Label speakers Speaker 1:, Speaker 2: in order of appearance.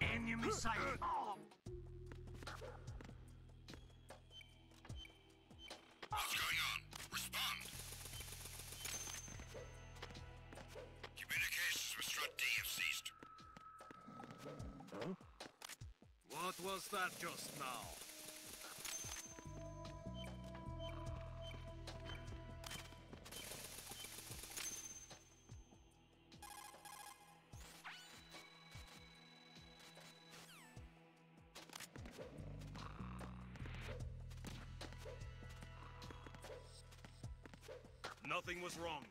Speaker 1: Enemy sighted. Oh.
Speaker 2: What's going on? Respond. Communications with Strut D have ceased.
Speaker 3: What was that just now? Nothing was wrong.